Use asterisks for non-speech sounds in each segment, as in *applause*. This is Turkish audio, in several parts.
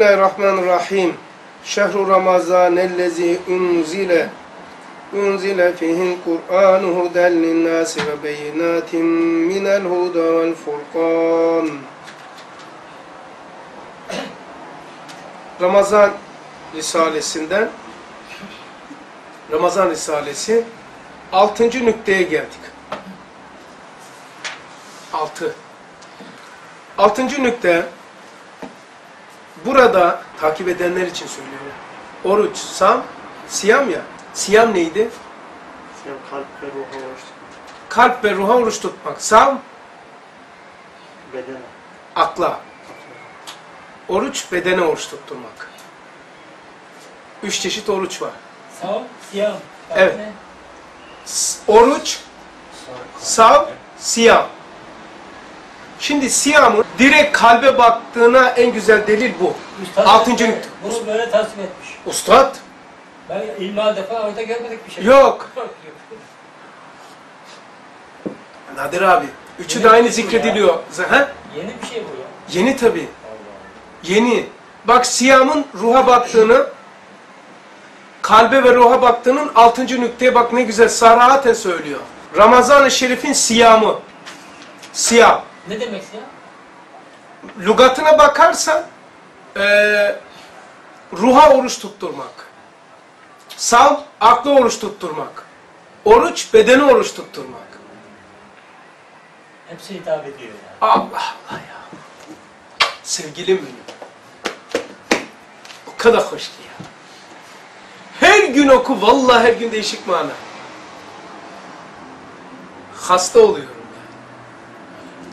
Bismillahirrahmanirrahim. Şehru Ramazan ellezî unzile unzile fihil Kur'an huden linnâsi ve beyinâtin minel huda vel furkan. Ramazan Risalesinden Ramazan Risalesi 6. nükteye geldik. 6. 6. nükte Burada takip edenler için söylüyorum. Oruç, sam, siyam ya. Siyam neydi? Siyam kalp ve ruha ulaştık. Kalp ve ruha oruç tutmak. Sam, Bedene. akla. Oruç, bedene oruç tutturmak. Üç çeşit oruç var. Sağ, siyah. Bak Evet. Oruç, sav, siyam. Şimdi siyamın direkt kalbe baktığına en güzel delil bu. Üstad Altıncı nükte. Bunu böyle tasvip etmiş. Ustad, Ben ilmihal defa orada görmedik bir şey. Yok. *laughs* Nadir abi. Üçü Yeni de aynı bir şey bu zikrediliyor. Ha? Yeni bir şey bu ya. Yeni tabi. Yeni. Bak siyamın ruha baktığını, kalbe ve ruha baktığının altıncı nükteye bak ne güzel sarahaten söylüyor. Ramazan-ı Şerif'in siyamı. Siyam. Ne demek siyah? Lugatına bakarsan eee, ruha oruç tutturmak. Sav, aklı oruç tutturmak. Oruç, bedeni oruç tutturmak. Hepsi hitap ediyor yani. Allah Allah ya. Sevgilim benim. O kadar hoş ki ya. Her gün oku vallahi her gün değişik mana. Hasta oluyorum ya.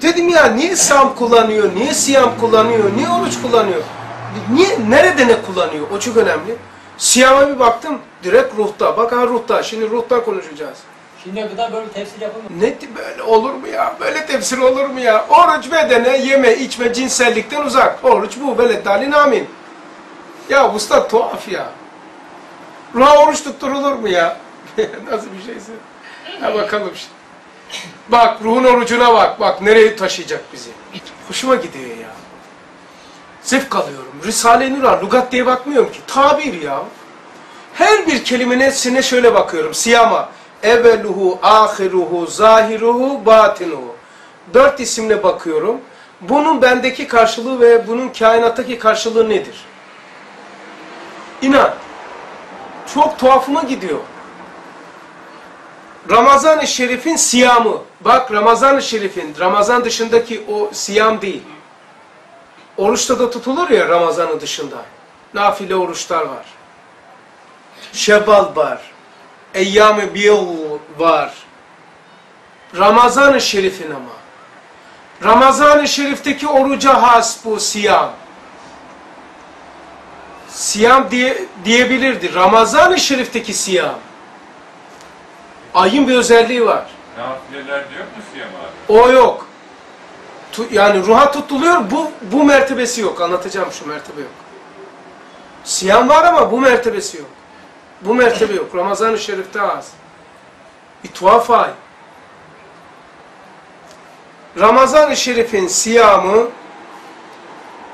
Dedim ya niye sam kullanıyor, niye siyam kullanıyor, niye oruç kullanıyor? Niye, nerede ne kullanıyor? O çok önemli. Siyama bir baktım, direkt ruhta. Bak ha ruhta, şimdi ruhta konuşacağız. Şimdiye kadar böyle tefsir yapılmadı. Ne böyle olur mu ya? Böyle tefsir olur mu ya? Oruç bedene, yeme, içme, cinsellikten uzak. Oruç bu, böyle dalin amin. Ya usta tuhaf ya. Ruha oruç tutturulur mu ya? *laughs* Nasıl bir şeyse. Ha bakalım şimdi. Bak ruhun orucuna bak. Bak nereye taşıyacak bizi. Hoşuma gidiyor ya. Zevk alıyorum. Risale-i Nur'a lugat diye bakmıyorum ki. Tabir ya. Her bir kelimenesine şöyle bakıyorum. Siyama. Evveluhu, ahiruhu, zahiruhu, batinuhu. Dört isimle bakıyorum. Bunun bendeki karşılığı ve bunun kainattaki karşılığı nedir? İnan. Çok tuhafıma gidiyor. Ramazan-ı Şerif'in siyamı. Bak Ramazan-ı Şerif'in, Ramazan dışındaki o siyam değil. Oruçta da tutulur ya Ramazan'ın dışında. Nafile oruçlar var. Şevval var. Eyyam-ı var. Ramazan-ı Şerif'in ama. Ramazan-ı Şerif'teki oruca has bu siyam. Siyam diye, diyebilirdi. Ramazan-ı Şerif'teki siyam. Ayın bir özelliği var. Nafileler diyor mu Siyam abi? O yok. Tu- yani ruha tutuluyor. Bu bu mertebesi yok. Anlatacağım şu mertebe yok. Siyam var ama bu mertebesi yok. Bu mertebe yok. Ramazan-ı Şerif'te az. Bir tuhaf ay. Ramazan-ı Şerif'in siyamı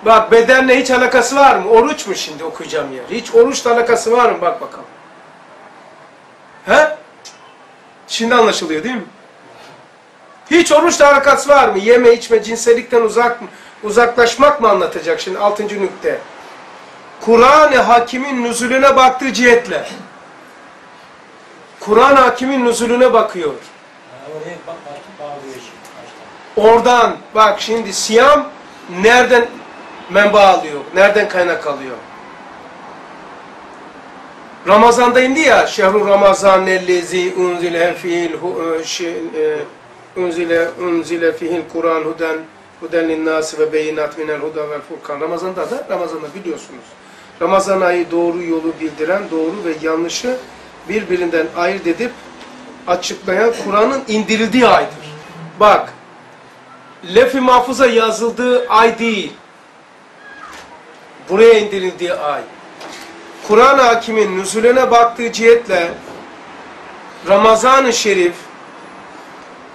bak bedenle hiç alakası var mı? Oruç mu şimdi okuyacağım yer? Hiç oruçla alakası var mı? Bak bakalım. He? Şimdi anlaşılıyor değil mi? Hiç oruçla alakası var mı? Yeme, içme, cinsellikten uzak? Uzaklaşmak mı anlatacak şimdi altıncı nükte? Kur'an-ı Hakim'in nüzulüne baktığı cihetle. Kur'an Hakim'in nüzulüne bakıyor. Oradan bak şimdi siyam nereden menba alıyor? Nereden kaynak alıyor? Ramazan'da indi ya şehru Ramazan ellezi unzile hu- e, e, unzile unzile fihil Kur'an huden huden linnâsi ve beyinat minel huda vel furkan. Ramazan'da da Ramazan'da biliyorsunuz. Ramazan ayı doğru yolu bildiren, doğru ve yanlışı birbirinden ayırt edip açıklayan Kur'an'ın indirildiği aydır. Bak, lef-i mahfuza yazıldığı ay değil. Buraya indirildiği ay. Kur'an-ı Hakim'in nüzulüne baktığı cihetle Ramazan-ı Şerif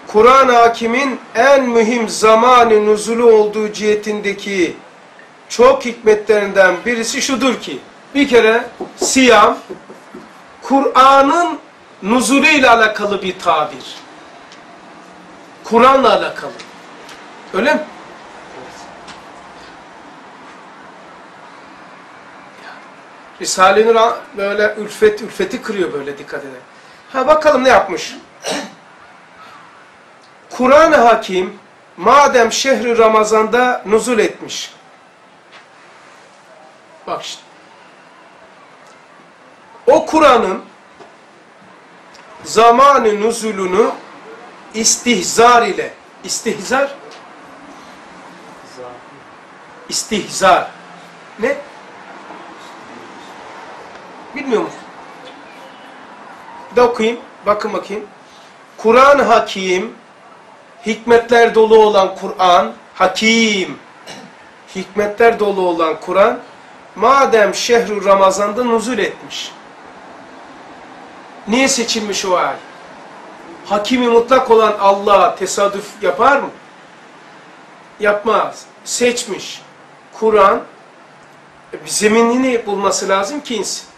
Kur'an-ı Hakim'in en mühim zamanı nüzulü olduğu cihetindeki çok hikmetlerinden birisi şudur ki, bir kere siyam, Kur'an'ın nuzulü ile alakalı bir tabir. Kur'an'la alakalı. Öyle mi? Risale-i Nur böyle ülfet, ülfeti kırıyor böyle dikkat edin. Ha bakalım ne yapmış? Kur'an-ı Hakim madem şehri Ramazan'da nuzul etmiş. Bak işte. O Kur'an'ın zamanı nuzulunu istihzar ile istihzar istihzar ne? Bilmiyor musun? Bir de okuyayım. Bakın bakayım. Kur'an hakim, hikmetler dolu olan Kur'an, hakim, hikmetler dolu olan Kur'an, madem şehru Ramazan'da nuzul etmiş. Niye seçilmiş o ay? Hakimi mutlak olan Allah tesadüf yapar mı? Yapmaz. Seçmiş. Kur'an, e, zeminini bulması lazım ki insin.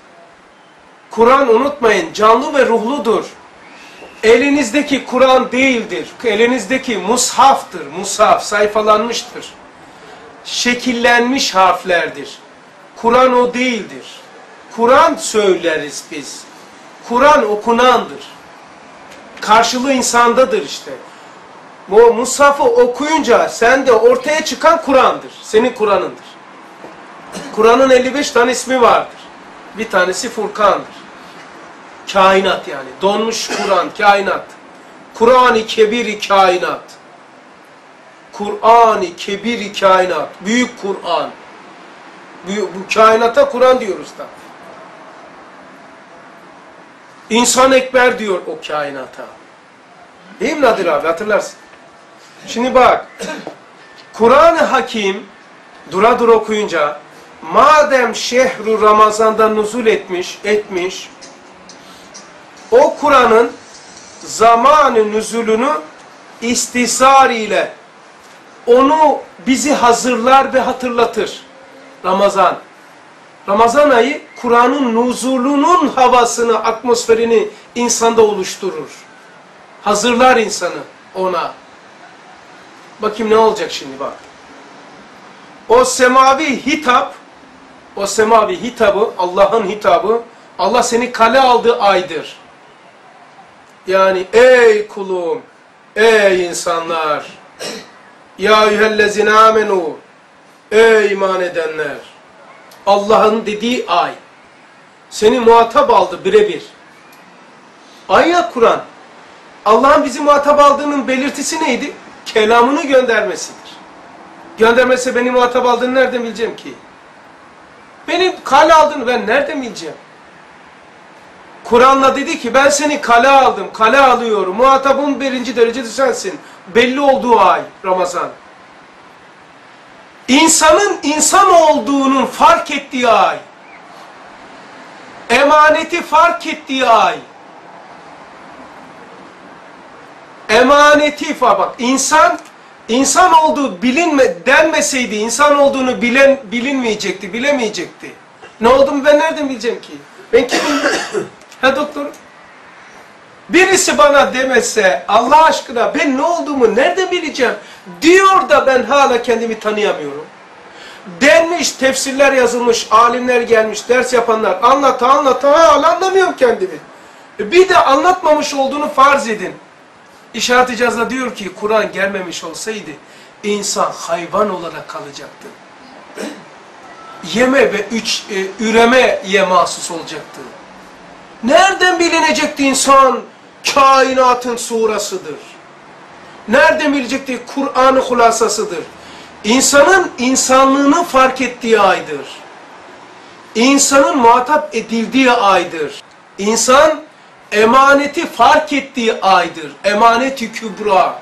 Kur'an unutmayın canlı ve ruhludur. Elinizdeki Kur'an değildir. Elinizdeki mushaftır. Mushaf sayfalanmıştır. Şekillenmiş harflerdir. Kur'an o değildir. Kur'an söyleriz biz. Kur'an okunandır. Karşılığı insandadır işte. Bu mushafı okuyunca sende ortaya çıkan Kur'an'dır. Senin Kur'an'ındır. Kur'an'ın 55 tane ismi vardır. Bir tanesi Furkan'dır. Kainat yani. Donmuş Kur'an, kainat. Kur'an-ı Kebir-i kainat. Kur'an-ı Kebir-i kainat. Büyük Kur'an. Bu kainata Kur'an diyoruz da. İnsan Ekber diyor o kainata. Değil mi Nadir abi hatırlarsın. Şimdi bak. Kur'an-ı Hakim dura dura okuyunca madem şehru Ramazan'da nuzul etmiş, etmiş o Kur'an'ın zamanı nüzulünü istisar ile onu bizi hazırlar ve hatırlatır. Ramazan. Ramazan ayı Kur'an'ın nuzulunun havasını, atmosferini insanda oluşturur. Hazırlar insanı ona. Bakayım ne olacak şimdi bak. O semavi hitap, o semavi hitabı, Allah'ın hitabı, Allah seni kale aldığı aydır. Yani ey kulum, ey insanlar, ya eyyühellezine amenu, ey iman edenler, Allah'ın dediği ay, seni muhatap aldı birebir. Ay ya Kur'an, Allah'ın bizi muhatap aldığının belirtisi neydi? Kelamını göndermesidir. Göndermese beni muhatap aldığını nereden bileceğim ki? Beni kale aldığını ben nereden bileceğim? Kur'an'la dedi ki ben seni kale aldım, kale alıyorum. Muhatabın birinci derecede sensin. Belli olduğu ay Ramazan. İnsanın insan olduğunun fark ettiği ay. Emaneti fark ettiği ay. Emaneti bak insan insan olduğu bilinme denmeseydi insan olduğunu bilen bilinmeyecekti, bilemeyecekti. Ne olduğumu ben nereden bileceğim ki? Ben kimim? *coughs* ha doktor? Birisi bana demese Allah aşkına ben ne olduğumu nereden bileceğim? Diyor da ben hala kendimi tanıyamıyorum. Denmiş, tefsirler yazılmış, alimler gelmiş, ders yapanlar anlata anlata hala anlamıyorum kendimi. Bir de anlatmamış olduğunu farz edin. İşaret icazda diyor ki Kur'an gelmemiş olsaydı insan hayvan olarak kalacaktı. Yeme ve üç, e, üremeye mahsus olacaktı. Nereden bilinecekti insan kainatın surasıdır? Nereden bilecekti Kur'an'ın hulasasıdır? İnsanın insanlığını fark ettiği aydır. İnsanın muhatap edildiği aydır. İnsan emaneti fark ettiği aydır. Emaneti kübra.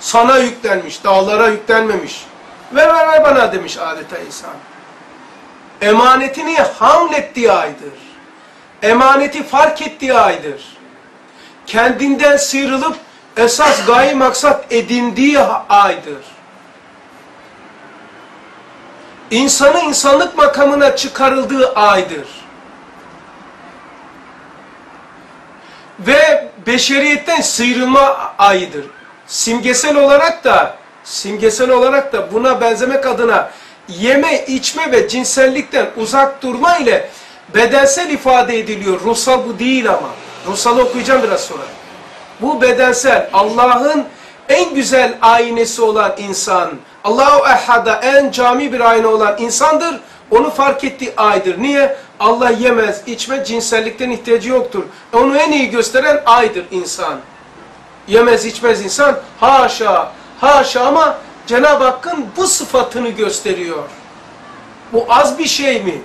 Sana yüklenmiş, dağlara yüklenmemiş. Ver ver ver bana demiş adeta insan. Emanetini hamlettiği aydır. Emaneti fark ettiği aydır. Kendinden sıyrılıp esas gayi maksat edindiği aydır. insanı insanlık makamına çıkarıldığı aydır. Ve beşeriyetten sıyrılma ayıdır. Simgesel olarak da simgesel olarak da buna benzemek adına yeme, içme ve cinsellikten uzak durma ile bedensel ifade ediliyor. Ruhsal bu değil ama. Ruhsalı okuyacağım biraz sonra. Bu bedensel. Allah'ın en güzel aynesi olan insan. Allahu Ehad'a en cami bir ayna olan insandır. Onu fark ettiği aydır. Niye? Allah yemez, içme, cinsellikten ihtiyacı yoktur. Onu en iyi gösteren aydır insan. Yemez, içmez insan. Haşa, haşa ama Cenab-ı Hakk'ın bu sıfatını gösteriyor. Bu az bir şey mi?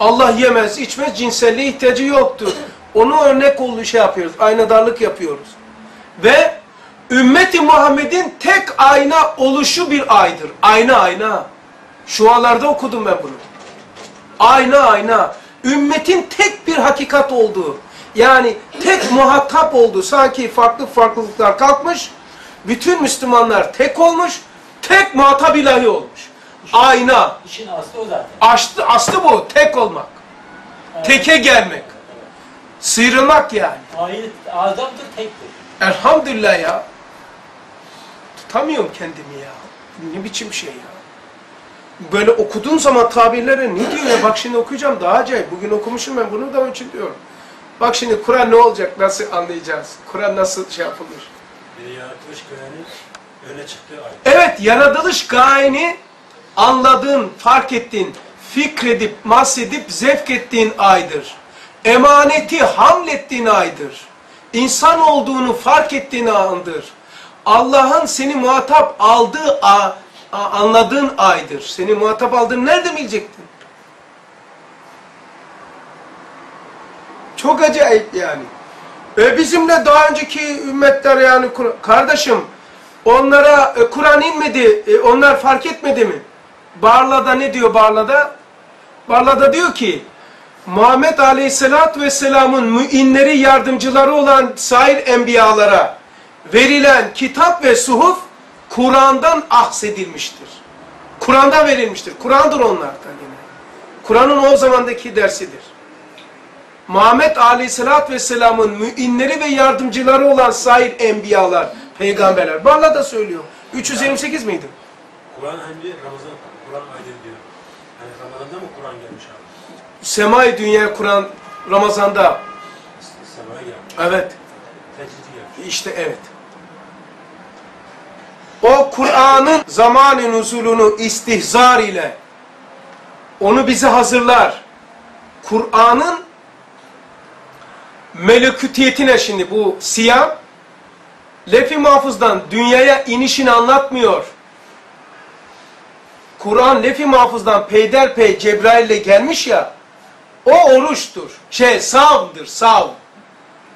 Allah yemez, içmez, cinselliğe ihtiyacı yoktur. Onu örnek olduğu şey yapıyoruz. Aynadarlık yapıyoruz. Ve ümmeti Muhammed'in tek ayna oluşu bir aydır. Ayna ayna. Şualarda okudum ben bunu. Ayna ayna. Ümmetin tek bir hakikat olduğu. Yani tek muhatap olduğu. Sanki farklı farklılıklar kalkmış. Bütün Müslümanlar tek olmuş. Tek muhatap ilahi olmuş. Ayna. İşin aslı o zaten. Aslı, aslı bu. Tek olmak. Evet. Teke gelmek. Sıyrılmak yani. Ayet azamdır tektir. Elhamdülillah ya. Tutamıyorum kendimi ya. Ne biçim şey ya. Böyle okuduğun zaman tabirlere ne diyor ya? Bak şimdi okuyacağım daha acayip. Bugün okumuşum ben bunu da onun için diyorum. Bak şimdi Kur'an ne olacak? Nasıl anlayacağız? Kur'an nasıl şey yapılır? Bir yaratılış göreni öne çıktığı. Evet, yaratılış gayeni anladığın, fark ettiğin, fikredip, mahsedip, zevk ettiğin aydır. Emaneti hamlettiğin aydır. İnsan olduğunu fark ettiğin andır. Allah'ın seni muhatap aldığı, a- anladığın aydır. Seni muhatap aldığını nerede bilecektin? Çok acayip yani. E bizimle daha önceki ümmetler yani kardeşim onlara e, Kur'an inmedi. e, onlar fark etmedi mi? Barla'da ne diyor Barla'da? Barla'da diyor ki Muhammed Aleyhisselatü Vesselam'ın müinleri yardımcıları olan sair enbiyalara verilen kitap ve suhuf Kur'an'dan ahsedilmiştir. Kur'an'dan verilmiştir. Kur'an'dır onlardan yine. Kur'an'ın o zamandaki dersidir. Muhammed Aleyhisselatü Vesselam'ın müinleri ve yardımcıları olan sair enbiyalar, peygamberler. Barla da söylüyor. 328 miydi? Kur'an de Ramazan, Kur'an aydır diyor. Hani Ramazan'da mı Kur'an gelmiş abi? Semai dünya Kur'an Ramazan'da. Semaya gelmiş. Evet. Tecridi gelmiş. İşte evet. O Kur'an'ın zamanı nuzulunu istihzar ile onu bize hazırlar. Kur'an'ın melekutiyetine şimdi bu siyah lef-i mahfuzdan dünyaya inişini anlatmıyor. Kur'an lef-i mahfuzdan peyderpey Cebrail ile gelmiş ya o oruçtur. Şey savdır sav.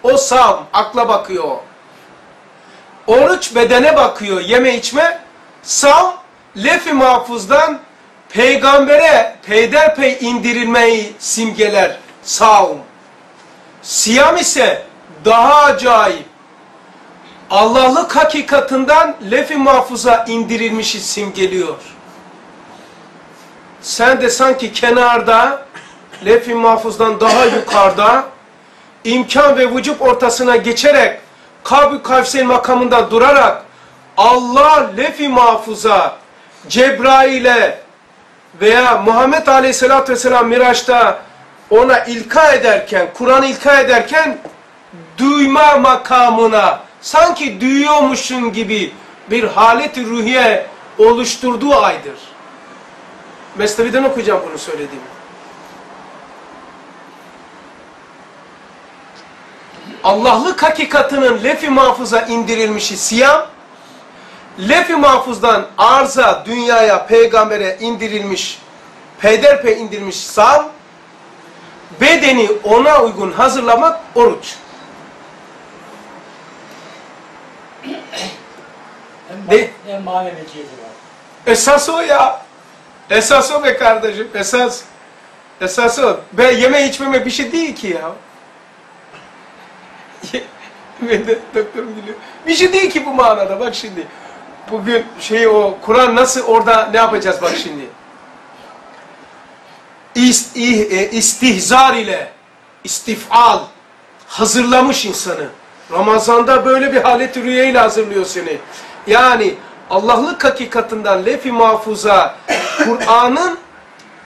O sav akla bakıyor o. Oruç bedene bakıyor, yeme içme. Sav, lef-i mahfuzdan peygambere peyderpey indirilmeyi simgeler. Savm. Siyam ise daha acayip. Allah'lık hakikatından lef-i mahfuza indirilmişi simgeliyor. Sen de sanki kenarda, lef-i mahfuzdan daha yukarıda, imkan ve vücut ortasına geçerek Kab-ı Kavseyn makamında durarak Allah lef-i mahfuza Cebrail'e veya Muhammed Aleyhisselatü Vesselam Miraç'ta ona ilka ederken, Kur'an'ı ilka ederken duyma makamına sanki duyuyormuşsun gibi bir halet-i ruhiye oluşturduğu aydır. Mesnevi'den okuyacağım bunu söylediğimi. Allah'lık hakikatının lef-i mahfuza indirilmişi siyam, lef-i mahfuzdan arza, dünyaya, peygambere indirilmiş, peyderpey indirilmiş sav, bedeni ona uygun hazırlamak oruç. Var. Esas o ya. Esas o be kardeşim. Esas. Esas o. Ben yeme içmeme bir şey değil ki ya. *laughs* ben de doktorum biliyor. Bir şey değil ki bu manada. Bak şimdi. Bugün şey o Kur'an nasıl orada ne yapacağız bak şimdi. is- ih- e, istihzar ile istifal hazırlamış insanı. Ramazanda böyle bir halet rüyayla hazırlıyor seni. Yani Allah'lık hakikatinden lef-i mahfuza Kur'an'ın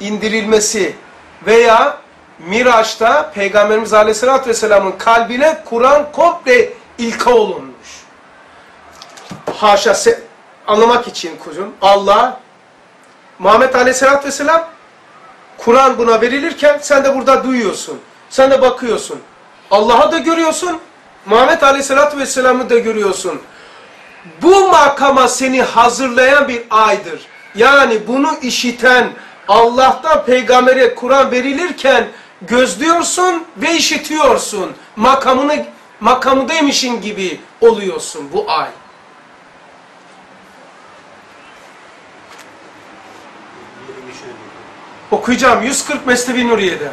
indirilmesi veya Miraç'ta Peygamberimiz Aleyhisselatü Vesselam'ın kalbine Kur'an komple ilka olunmuş. Haşa anlamak için kuzum Allah Muhammed Aleyhisselatü Vesselam Kur'an buna verilirken sen de burada duyuyorsun. Sen de bakıyorsun. Allah'a da görüyorsun. Muhammed Aleyhisselatü Vesselam'ı da görüyorsun. Bu makama seni hazırlayan bir aydır. Yani bunu işiten Allah'tan peygambere Kur'an verilirken gözlüyorsun ve işitiyorsun. Makamını makamındaymışın gibi oluyorsun bu ay. Okuyacağım 140 Mesnevi Nuriye'de.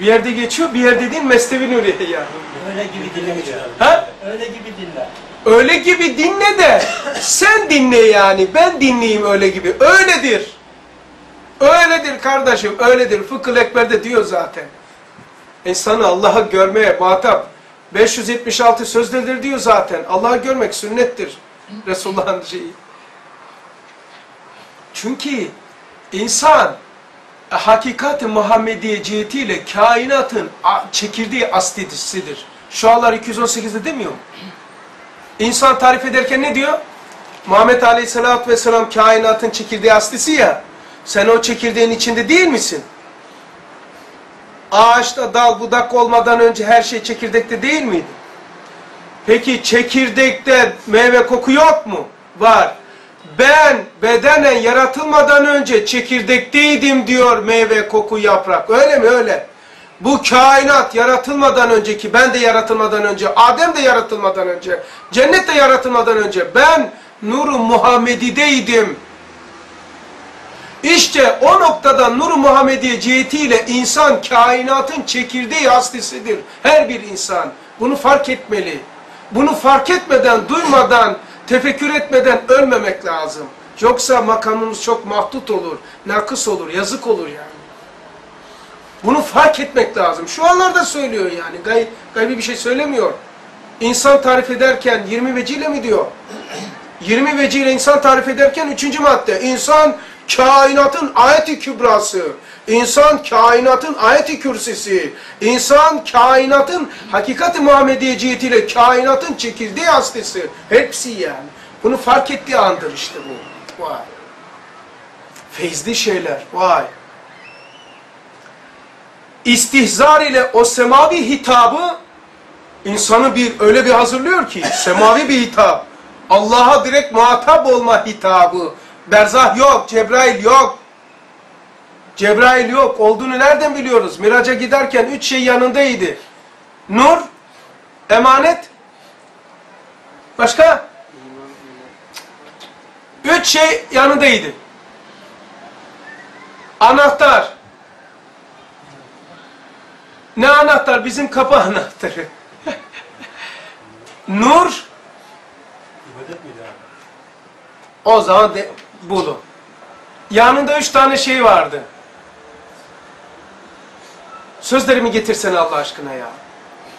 Bir yerde geçiyor, bir yerde değil Mesnevi Nuriye yani. Öyle gibi dinle. Ha? Öyle gibi dinle. Öyle gibi dinle de sen dinle yani. Ben dinleyeyim öyle gibi. Öyledir. Öyledir kardeşim. Öyledir. Fıkıh Ekber'de diyor zaten. İnsanı Allah'ı görmeye muhatap. 576 sözdedir diyor zaten. Allah'ı görmek sünnettir. Resulullah'ın şeyi. Çünkü insan hakikat-ı Muhammediye cihetiyle kainatın çekirdeği aslisidir. Şualar 218'de demiyor mu? İnsan tarif ederken ne diyor? Muhammed Aleyhisselatü Vesselam kainatın çekirdeği aslisi ya. Sen o çekirdeğin içinde değil misin? Ağaçta dal budak olmadan önce her şey çekirdekte değil miydi? Peki çekirdekte meyve koku yok mu? Var. Ben bedenen yaratılmadan önce çekirdekteydim diyor meyve koku yaprak. Öyle mi? Öyle. Bu kainat yaratılmadan önceki, ben de yaratılmadan önce, Adem de yaratılmadan önce, cennet de yaratılmadan önce ben nuru Muhammedi'deydim. İşte o noktada Nur-u Muhammediye cihetiyle insan kainatın çekirdeği aslisidir. Her bir insan. Bunu fark etmeli. Bunu fark etmeden, duymadan, tefekkür etmeden ölmemek lazım. Yoksa makamımız çok mahdut olur, nakıs olur, yazık olur yani. Bunu fark etmek lazım. Şu anlarda söylüyor yani. Gay, gaybi bir şey söylemiyor. İnsan tarif ederken 20 vecihle mi diyor? 20 vecihle insan tarif ederken 3. madde. İnsan kainatın ayeti kübrası. İnsan kainatın ayeti kürsisi. İnsan kainatın hakikati Muhammediye cihetiyle kainatın çekirdeği aslisi. Hepsi yani. Bunu fark ettiği andır işte bu. Vay. Feyzli şeyler. Vay. İstihzar ile o semavi hitabı insanı bir öyle bir hazırlıyor ki semavi bir hitap. Allah'a direkt muhatap olma hitabı. Berzah yok, Cebrail yok. Cebrail yok. Olduğunu nereden biliyoruz? Miraca giderken üç şey yanındaydı. Nur, emanet, başka? Üç şey yanındaydı. Anahtar. Ne anahtar? Bizim kapı *laughs* anahtarı. Nur, İbadet miydi abi? o zaman de, bulun. Yanında üç tane şey vardı. Sözlerimi getirsene Allah aşkına ya.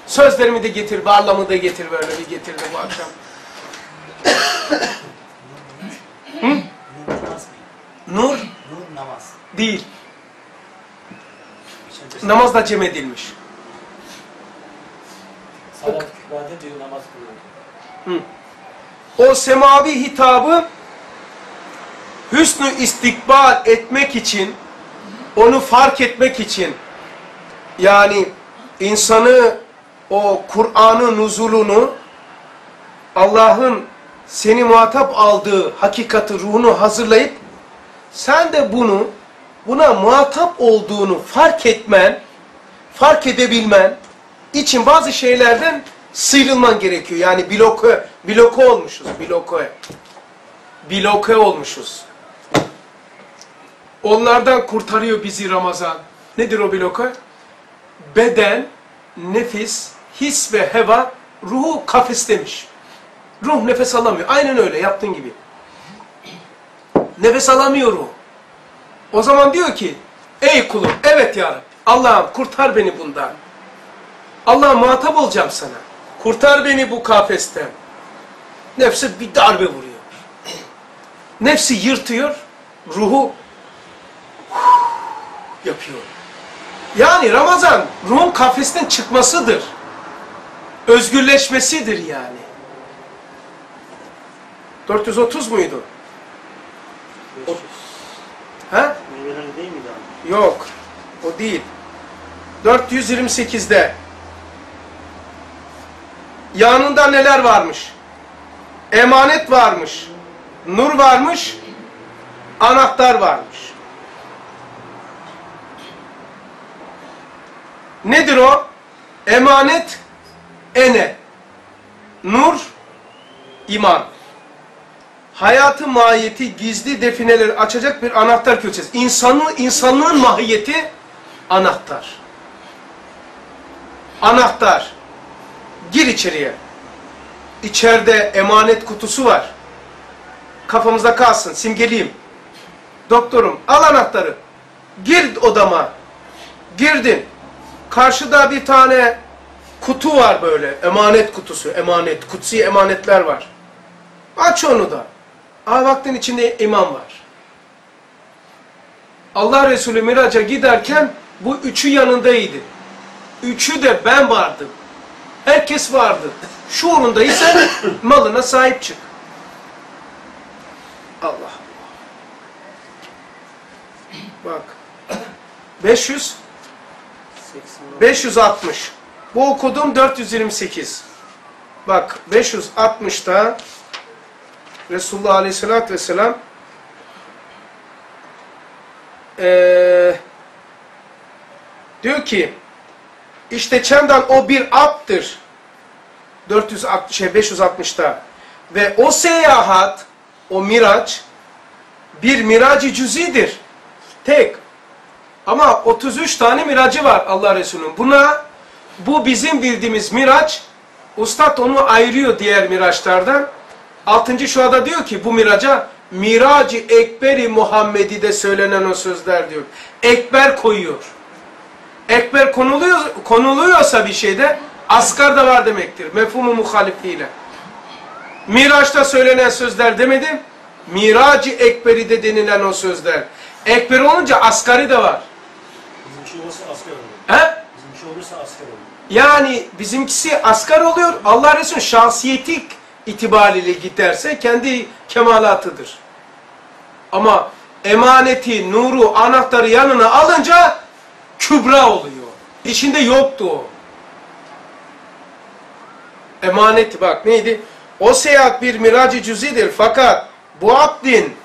Sözlerimi de getir, varlamı da getir böyle bir getir de bu akşam. Mı? Nur Nur namaz. değil. Geçen test- Namaz da cem edilmiş. Salat kübrade diyor namaz kılıyor. O semavi hitabı hüsnü istikbal etmek için, onu fark etmek için, yani insanı o Kur'an'ın nuzulunu, Allah'ın seni muhatap aldığı hakikati, ruhunu hazırlayıp, sen de bunu, buna muhatap olduğunu fark etmen, fark edebilmen için bazı şeylerden sıyrılman gerekiyor. Yani bloke, bloke olmuşuz, bloke. Bloke olmuşuz. Onlardan kurtarıyor bizi Ramazan. Nedir o bloke? Beden, nefis, his ve heva ruhu kafestemiş. Ruh nefes alamıyor. Aynen öyle yaptığın gibi. Nefes alamıyor ruh. O zaman diyor ki Ey kulum, evet ya Rabbi. Allah'ım kurtar beni bundan. Allah'ım muhatap olacağım sana. Kurtar beni bu kafesten. Nefse bir darbe vuruyor. Nefsi yırtıyor, ruhu yapıyor. Yani Ramazan ruhun kafesten çıkmasıdır. Özgürleşmesidir yani. 430 muydu? Ha? Meyveleri değil miydi abi? Yok. O değil. 428'de. Yanında neler varmış? Emanet varmış. Nur varmış. Anahtar varmış. Nedir o? Emanet ene. Nur iman. Hayatı mahiyeti gizli defineleri açacak bir anahtar köşesi. İnsanın, insanlığın mahiyeti anahtar. Anahtar. Gir içeriye. İçeride emanet kutusu var. Kafamızda kalsın, simgeleyeyim. Doktorum, al anahtarı. Gir odama. Girdin. Karşıda bir tane kutu var böyle. Emanet kutusu, emanet. Kutsi emanetler var. Aç onu da. Aa baktın içinde iman var. Allah Resulü Miraç'a giderken bu üçü yanındaydı. Üçü de ben vardım. Herkes vardı. Şuurundaysa malına sahip çık. Allah. Bak. 500 80 560. Bu okuduğum 428. Bak 560'da Resulullah Aleyhisselatü Vesselam eee, diyor ki işte çemdan o bir aptır 460, şey 560'da ve o seyahat o miraç bir miracı cüzidir. Tek. Ama 33 tane miracı var Allah Resulü'nün. Buna bu bizim bildiğimiz miraç Ustad onu ayırıyor diğer miraçlardan. Altıncı şuada diyor ki bu miraca Miracı Ekberi Muhammedi'de söylenen o sözler diyor. Ekber koyuyor. Ekber konuluyor, konuluyorsa bir şeyde asgar da var demektir. Mefhumu muhalifliğiyle. Miraç'ta söylenen sözler demedim. Miracı Ekberi'de denilen o sözler. Ekber olunca asgari de var. Olursa asker olur. He? Bizim şey olursa asker olur. Yani bizimkisi asgar oluyor. Allah Resulü şahsiyetik itibariyle giderse kendi kemalatıdır. Ama emaneti, nuru, anahtarı yanına alınca kübra oluyor. İçinde yoktu o. Emaneti bak neydi? O seyahat bir miracı cüzidir fakat bu abdin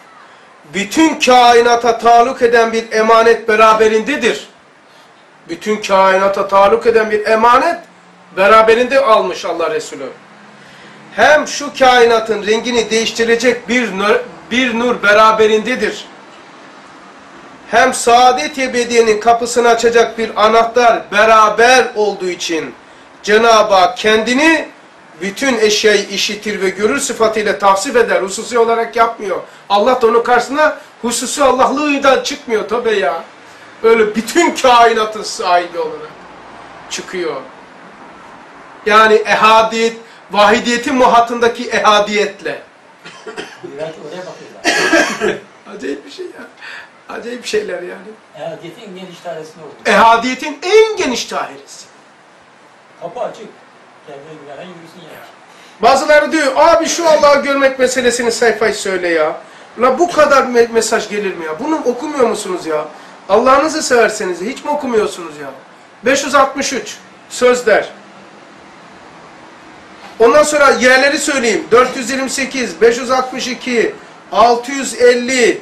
bütün kainata taluk eden bir emanet beraberindedir. Bütün kainata taluk eden bir emanet beraberinde almış Allah Resulü. Hem şu kainatın rengini değiştirecek bir nur, bir nur beraberindedir. Hem saadet ebediyenin kapısını açacak bir anahtar beraber olduğu için Cenab-ı Hak kendini bütün eşyayı işitir ve görür sıfatıyla tavsif eder. Hususi olarak yapmıyor. Allah da onun karşısına hususi Allahlığıyla çıkmıyor tabi ya. Öyle bütün kainatın sahibi olarak çıkıyor. Yani ehadiyet, vahidiyetin muhatındaki ehadiyetle. *laughs* Acayip bir şey ya. Acayip şeyler yani. Ehadiyetin geniş dairesinde oldu. Ehadiyetin en geniş dairesi. Kapı açık. Kendine güvenen yürüsün yani. Bazıları diyor, abi şu Allah'ı görmek meselesini sayfayı söyle ya. La bu kadar me- mesaj gelir mi ya? Bunu okumuyor musunuz ya? Allah'ınızı severseniz hiç mi okumuyorsunuz ya? 563 sözler. Ondan sonra yerleri söyleyeyim. 428, 562, 650,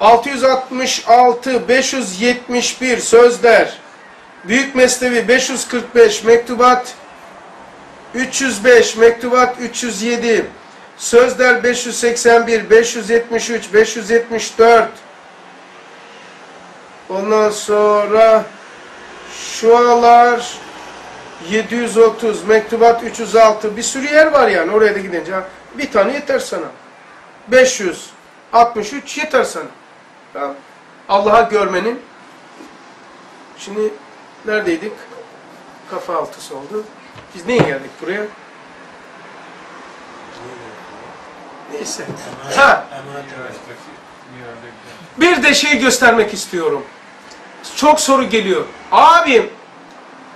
666, 571 sözler. Büyük Mesnevi 545, Mektubat 305, Mektubat 307, Sözler 581, 573, 574. Ondan sonra şualar 730, Mektubat 306. Bir sürü yer var yani oraya da gidince. Bir tane yeter sana. 563 yeter sana. Tamam. Allah'a görmenin şimdi neredeydik? Kafa altısı oldu. Biz niye geldik buraya? Neyse. Ha, bir de şey göstermek istiyorum. Çok soru geliyor. Abim,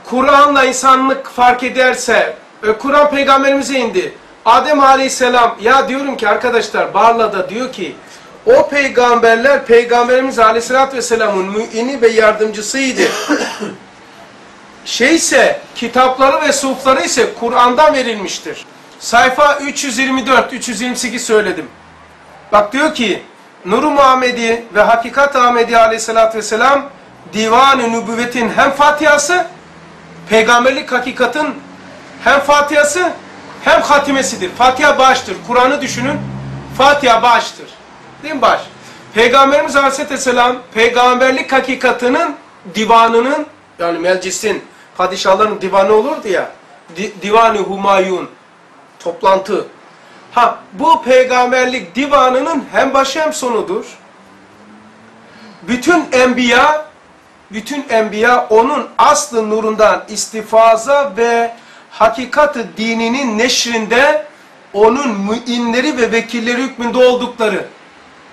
Kur'an'la insanlık fark ederse, e, Kur'an peygamberimize indi. Adem aleyhisselam, ya diyorum ki arkadaşlar Barla'da diyor ki, o peygamberler peygamberimiz aleyhissalatü vesselamın müini ve yardımcısıydı. *coughs* Şeyse, kitapları ve suhufları ise Kur'an'dan verilmiştir. Sayfa 324, 328 söyledim. Bak diyor ki Nur-u Muhammedi ve Hakikat Ahmedi aleyhissalatü vesselam Divan-ı Nübüvvet'in hem Fatihası peygamberlik hakikatın hem Fatihası hem hatimesidir. Fatiha baştır. Kur'an'ı düşünün. Fatiha baştır. Değil mi baş? Peygamberimiz aleyhisselam peygamberlik hakikatının divanının yani meclisin padişahların divanı olurdu ya. Di, Divan-ı Humayun toplantı. Ha bu peygamberlik divanının hem başı hem sonudur. Bütün enbiya bütün enbiya onun aslı nurundan istifaza ve hakikatı dininin neşrinde onun müinleri ve vekilleri hükmünde oldukları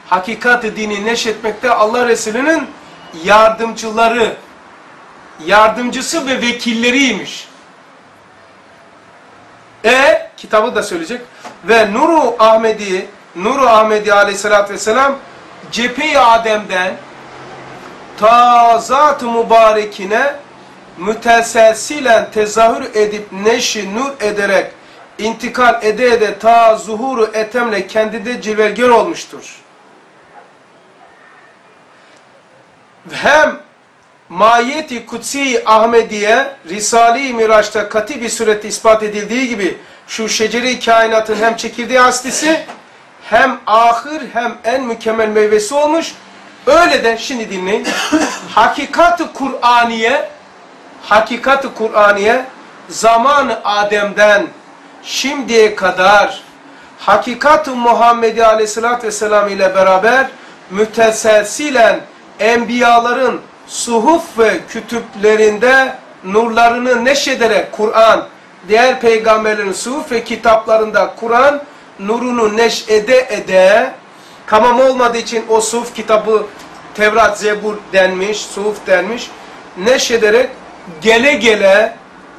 hakikatı dini neşretmekte Allah Resulü'nün yardımcıları yardımcısı ve vekilleriymiş. E kitabı da söyleyecek. Ve Nuru Ahmedi, Nuru Ahmedi aleyhissalatü vesselam cephe-i Adem'den ta zat-ı mübarekine müteselsilen tezahür edip neşi nur ederek intikal ede ede ta zuhuru etemle kendinde cilvelger olmuştur. Hem Mahiyeti Kutsi Ahmediye Risale-i Miraç'ta katı bir surette ispat edildiği gibi şu şeceri kainatın hem çekirdeği aslisi hem ahır hem en mükemmel meyvesi olmuş. Öyle de şimdi dinleyin. Hakikat-ı Kur'aniye Hakikat-ı Kur'aniye zamanı Adem'den şimdiye kadar Hakikat-ı Muhammedi Aleyhisselatü Vesselam ile beraber müteselsilen enbiyaların suhuf ve kütüplerinde nurlarını neşederek Kur'an, diğer peygamberlerin suhuf ve kitaplarında Kur'an nurunu neşede ede, tamam olmadığı için o suhuf kitabı Tevrat, Zebur denmiş, suhuf denmiş, neşederek gele gele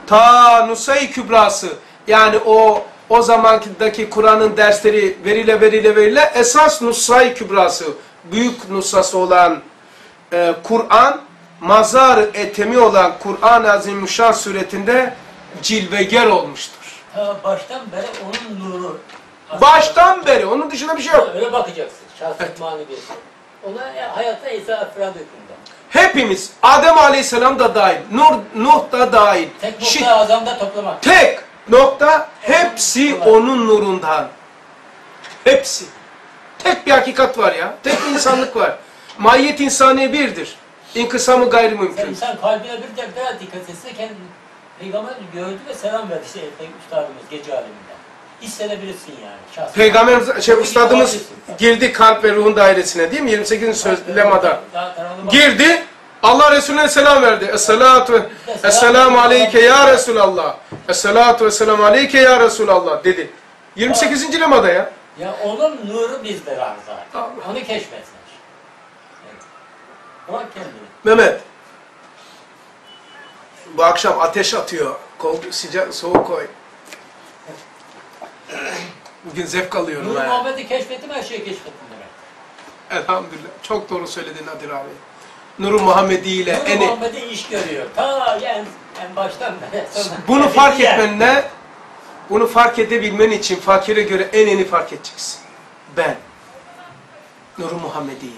ta Nusay Kübrası yani o o zamankideki Kur'an'ın dersleri verile verile verile esas Nusay Kübrası büyük nusası olan e, Kur'an mazar etemi olan Kur'an-ı Azimüşşan suretinde cilveger olmuştur. Ta baştan beri onun nuru. Baştan beri onun dışında bir şey yok. Öyle bakacaksın. Şahsiyet maneviyeti. Ona e, hayatta İsa Efrad hükmünde. Hepimiz Adem Aleyhisselam da dahil, Nur, Nuh da dahil. Tek Şi- nokta azamda toplamak. tek nokta hepsi onun nurundan. Hepsi. Tek bir hakikat var ya. Tek insanlık var. Mahiyet insani birdir. İnkısamı Sen, gayrimümkün. sen kalbine bir tek daha dikkat etse kendini Peygamber gördü ve selam verdi işte Peygamber üstadımız gece aleminde. Hissedebilirsin yani. Şahsen. Peygamberimiz, şey olabilirsin. girdi kalp ve ruhun dairesine değil mi? 28. söz lemada. Girdi. Allah Resulüne selam verdi. Esselatu Esselamu aleyke ya Resulallah. Esselatu vesselamu aleyke ya Resulallah dedi. 28. lemada ya. Ya onun nuru bizde var zaten. Allah. Onu keşfetsin. Evet. Mehmet. Bu akşam ateş atıyor. Kol, sıcak, soğuk koy. Bugün zevk alıyorum Nur ha. Muhammed'i keşfettim her şeyi keşfettim demek. Elhamdülillah. Çok doğru söyledin Nadir abi. Nuru Muhammedi ile Nur eni. Muhammed'i iş görüyor. Ta en, en baştan beri. Bunu *laughs* fark Yani. etmen ne? Bunu fark edebilmen için fakire göre en eni fark edeceksin. Ben. Nuru Muhammedi'yi.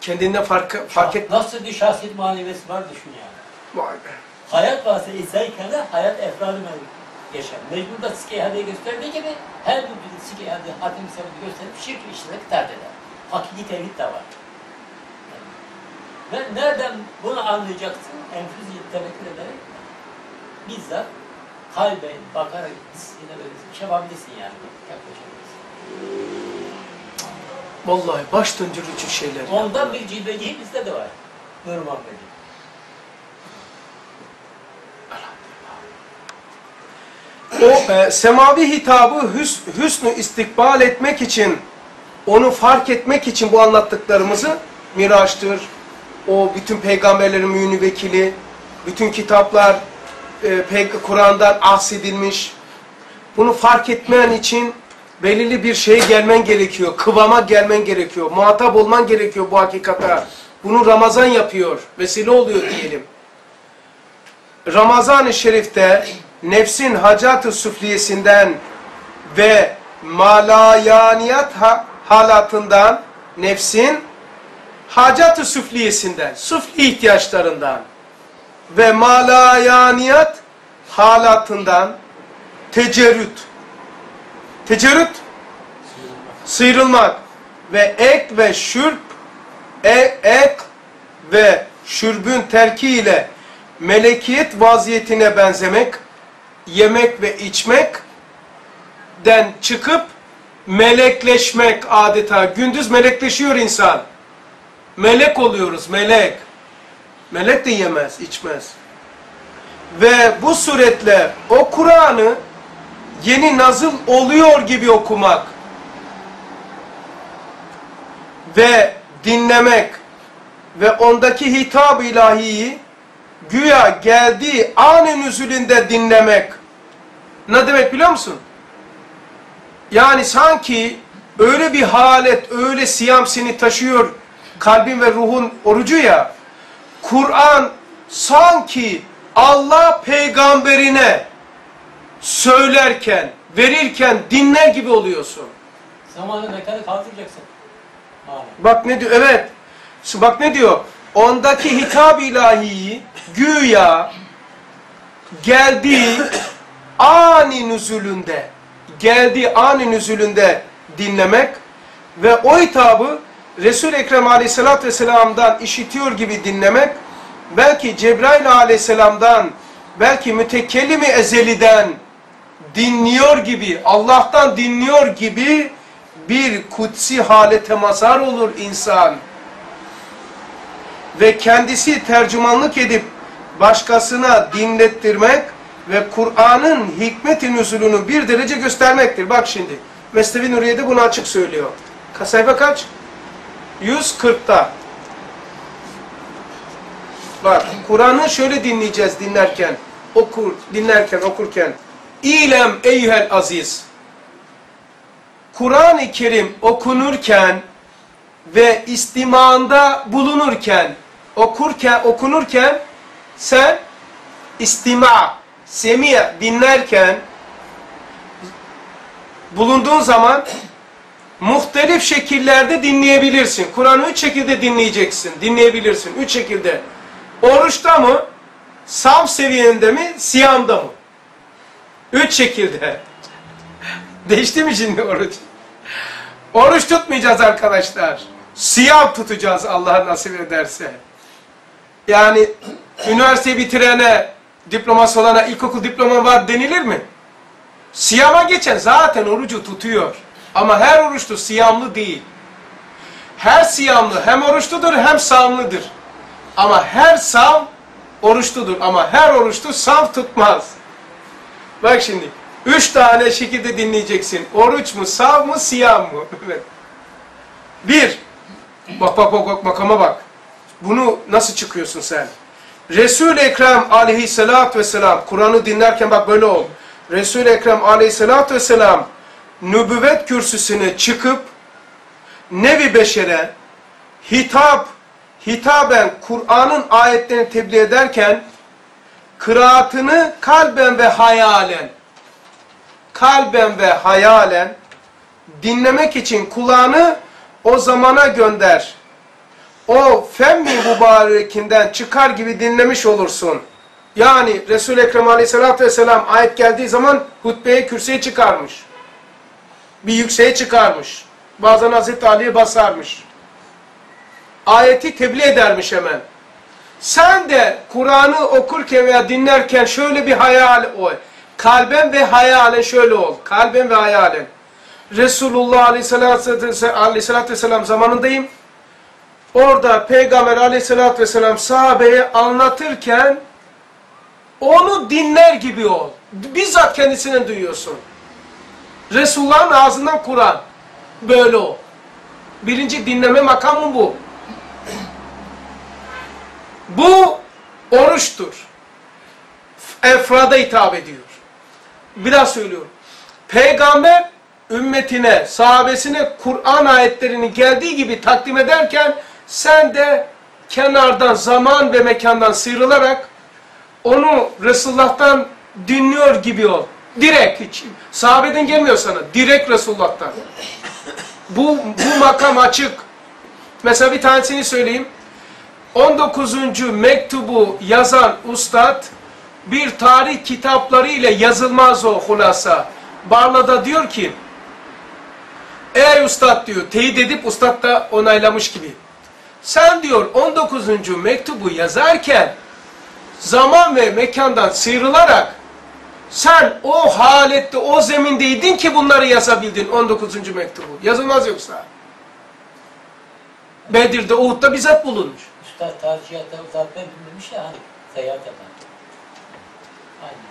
Kendinden fark, fark et. Nasıl bir şahsiyet maneviyesi var düşün yani. Vay be. Hayat varsa insanken de hayat efradı yaşar. Mecbur da Sikeyhadi'ye gösterdiği gibi her bir Sikeyhadi hatim sebebini gösterip şirk işine terk eder. Hakiki tevhid de var. Ve nereden bunu anlayacaksın? Enfüzi tevekkül ederek bizzat kalben bakarak hissine böyle bir şey yani. Yaklaşabilirsin. Vallahi baş döndürücü şeyler. Ondan bir cilveci bizde de var. Nur Muhammed'in. O e, semavi hitabı hüs, hüsnü istikbal etmek için, onu fark etmek için bu anlattıklarımızı Miraç'tır, o bütün peygamberlerin mühünü vekili, bütün kitaplar e, Kur'an'dan ahsedilmiş. Bunu fark etmen için belirli bir şeye gelmen gerekiyor, kıvama gelmen gerekiyor, muhatap olman gerekiyor bu hakikata. Bunu Ramazan yapıyor, vesile oluyor diyelim. Ramazan-ı Şerif'te nefsin hacat-ı süfliyesinden ve malayaniyat ha halatından, nefsin hacat-ı süfliyesinden, süfli ihtiyaçlarından ve malayaniyat halatından tecerrüt, tecerrüt, sıyrılmak ve ek ve şürp, e, ek ve şürbün terki ile melekiyet vaziyetine benzemek, yemek ve içmekten çıkıp melekleşmek adeta. Gündüz melekleşiyor insan. Melek oluyoruz, melek. Melek de yemez, içmez. Ve bu suretle o Kur'an'ı yeni nazıl oluyor gibi okumak ve dinlemek ve ondaki hitap ilahiyi güya geldiği anın üzülünde dinlemek. Ne demek biliyor musun? Yani sanki öyle bir halet, öyle siyam seni taşıyor kalbin ve ruhun orucu ya. Kur'an sanki Allah peygamberine söylerken, verirken dinler gibi oluyorsun. Zamanı mekanı kaldıracaksın. Bak ne diyor? Evet. Bak ne diyor? Ondaki hitap ilahiyi güya geldiği ani nüzulünde, geldiği ani nüzulünde dinlemek ve o hitabı Resul-i Ekrem aleyhissalatü vesselam'dan işitiyor gibi dinlemek, belki Cebrail aleyhisselam'dan, belki mütekellimi ezeliden dinliyor gibi, Allah'tan dinliyor gibi bir kutsi halete mazhar olur insan. Ve kendisi tercümanlık edip başkasına dinlettirmek ve Kur'an'ın hikmet-i nüzulünü bir derece göstermektir. Bak şimdi, Mesnevi Nuriye'de bunu açık söylüyor. Sayfa kaç? 140'ta. Bak, Kur'an'ı şöyle dinleyeceğiz dinlerken, okur, dinlerken, okurken. İlem eyyuhel aziz. Kur'an-ı Kerim okunurken ve istimanda bulunurken, okurken, okunurken sen istima, semiye dinlerken bulunduğun zaman muhtelif şekillerde dinleyebilirsin. Kur'an'ı üç şekilde dinleyeceksin, dinleyebilirsin. Üç şekilde. Oruçta mı? Sav seviyende mi? Siyamda mı? Üç şekilde. *laughs* Değişti mi şimdi oruç? Oruç tutmayacağız arkadaşlar. Siyam tutacağız Allah nasip ederse. Yani üniversite bitirene, diploması olana ilkokul diploma var denilir mi? Siyama geçen zaten orucu tutuyor. Ama her oruçlu siyamlı değil. Her siyamlı hem oruçludur hem savmlıdır. Ama her sav oruçludur. Ama her oruçlu sav tutmaz. Bak şimdi. Üç tane şekilde dinleyeceksin. Oruç mu, sav mı, siyam mı? *laughs* Bir. Bak bak bak bak makama bak. Bunu nasıl çıkıyorsun sen? Resul-i Ekrem aleyhissalatü vesselam Kur'an'ı dinlerken bak böyle ol. Resul-i Ekrem aleyhissalatü vesselam nübüvvet kürsüsüne çıkıp nevi beşere hitap hitaben Kur'an'ın ayetlerini tebliğ ederken kıraatını kalben ve hayalen kalben ve hayalen dinlemek için kulağını o zamana gönder. O femmi mübarekinden çıkar gibi dinlemiş olursun. Yani Resul-i Ekrem aleyhissalatü vesselam ayet geldiği zaman hutbeye kürsüye çıkarmış. Bir yükseğe çıkarmış. Bazen Hazreti Ali'ye basarmış. Ayeti tebliğ edermiş hemen. Sen de Kur'an'ı okurken veya dinlerken şöyle bir hayal ol. Kalben ve hayalen şöyle ol. Kalben ve hayalen. Resulullah Aleyhisselatü Vesselam zamanındayım. Orada Peygamber Aleyhisselatü Vesselam sahabeye anlatırken onu dinler gibi ol. Bizzat kendisine duyuyorsun. Resulullah'ın ağzından Kur'an. Böyle o. Birinci dinleme makamı bu. Bu oruçtur. Efrada hitap ediyor. Bir daha söylüyorum. Peygamber ümmetine, sahabesine Kur'an ayetlerini geldiği gibi takdim ederken sen de kenardan, zaman ve mekandan sıyrılarak onu Resulullah'tan dinliyor gibi ol. Direkt hiç. Sahabeden gelmiyor sana. Direkt Resulullah'tan. Bu, bu makam açık. Mesela bir tanesini söyleyeyim. 19. mektubu yazan ustad bir tarih kitapları ile yazılmaz o hulasa. Barla'da diyor ki Ey ustad diyor teyit edip ustad da onaylamış gibi. Sen diyor 19. mektubu yazarken zaman ve mekandan sıyrılarak sen o halette, o zemindeydin ki bunları yazabildin 19. mektubu. Yazılmaz yoksa. Bedir'de, Uhud'da bizzat bulunmuş. Üstad tarihiyata uzatmayı bilmemiş ya hani seyahat yapan.